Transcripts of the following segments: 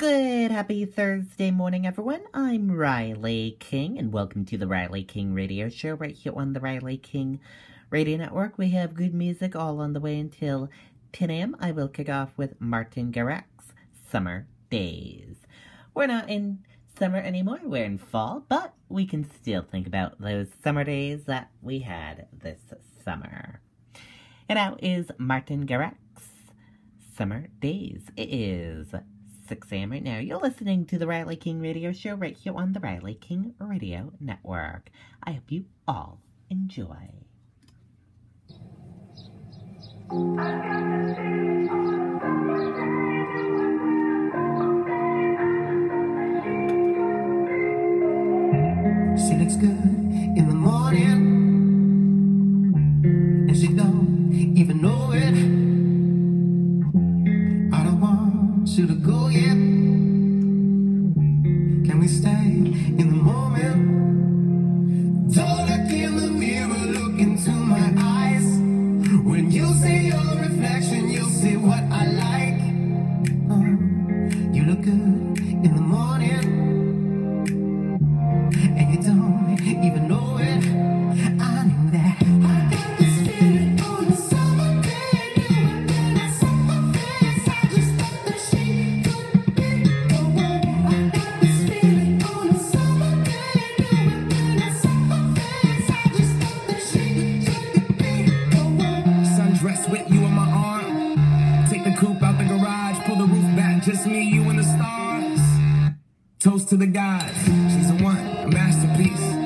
Good happy Thursday morning, everyone. I'm Riley King, and welcome to the Riley King Radio Show right here on the Riley King Radio Network. We have good music all on the way until 10 a.m. I will kick off with Martin Garrix's Summer Days. We're not in summer anymore, we're in fall, but we can still think about those summer days that we had this summer. And now is Martin Garrix's Summer Days. It is 6 a.m. right now. You're listening to the Riley King Radio Show right here on the Riley King Radio Network. I hope you all enjoy. She looks good in the morning, and she don't even know it. Can we stay in the moment? Don't look in the mirror, look into my eyes. When you see your reflection, you'll see what I like. Oh, you look good Toast to the gods. She's a one, a masterpiece.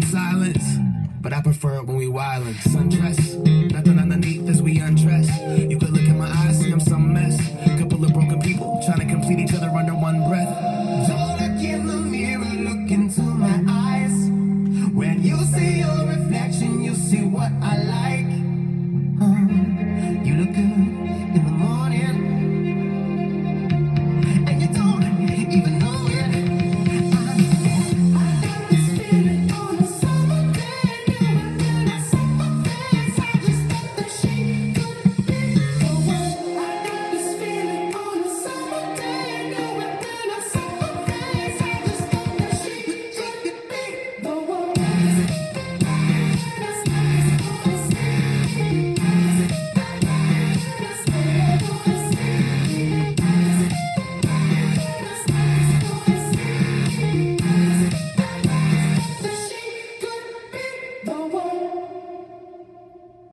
In silence, but I prefer it when we wildin'. Sundress, nothing underneath as we undress. You could look in my eyes, see I'm some mess. Couple of broken people trying to complete each other under one breath. Don't look in the mirror, look into my eyes. When you see your reflection, you see what I